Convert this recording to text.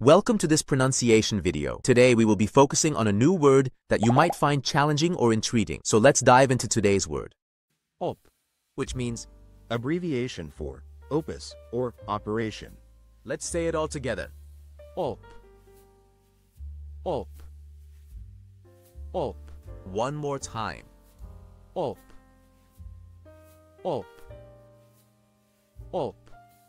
Welcome to this pronunciation video. Today we will be focusing on a new word that you might find challenging or intriguing. So let's dive into today's word. Op. Which means, Abbreviation for opus or operation. let's say it all together. Op. Op. Op. One more time. Op. Op. Op.